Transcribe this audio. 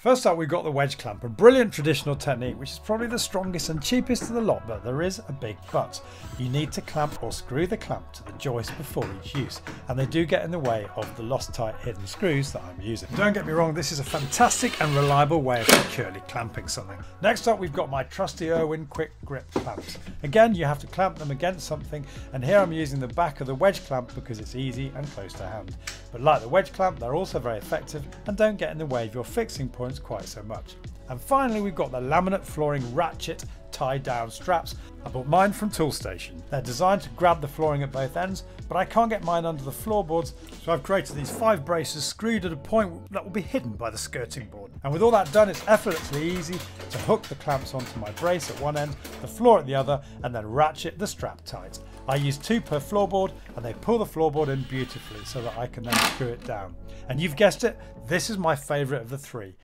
First up, we've got the wedge clamp, a brilliant traditional technique, which is probably the strongest and cheapest of the lot, but there is a big but. You need to clamp or screw the clamp to the joist before each use, and they do get in the way of the lost tight hidden screws that I'm using. Don't get me wrong, this is a fantastic and reliable way of securely clamping something. Next up, we've got my trusty Irwin quick grip clamps. Again, you have to clamp them against something, and here I'm using the back of the wedge clamp because it's easy and close to hand. But like the wedge clamp, they're also very effective and don't get in the way of your fixing quite so much. And finally, we've got the laminate flooring ratchet tie down straps. I bought mine from Toolstation. They're designed to grab the flooring at both ends, but I can't get mine under the floorboards, so I've created these five braces screwed at a point that will be hidden by the skirting board. And with all that done, it's effortlessly easy to hook the clamps onto my brace at one end, the floor at the other, and then ratchet the strap tight. I use two per floorboard and they pull the floorboard in beautifully so that I can then screw it down. And you've guessed it, this is my favourite of the three.